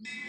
Mm-hmm.